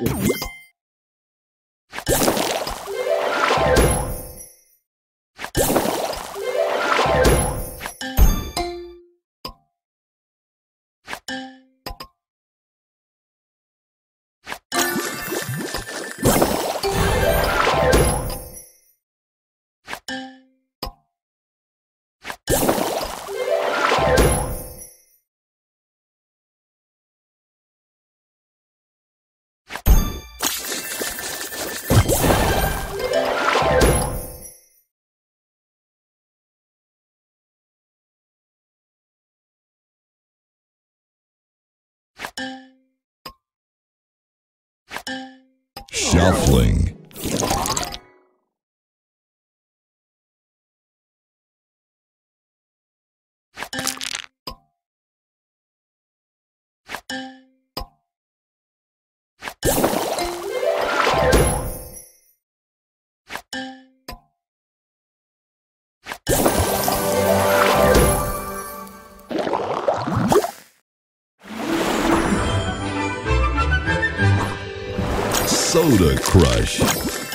Yes. Shuffling. Soda Crush.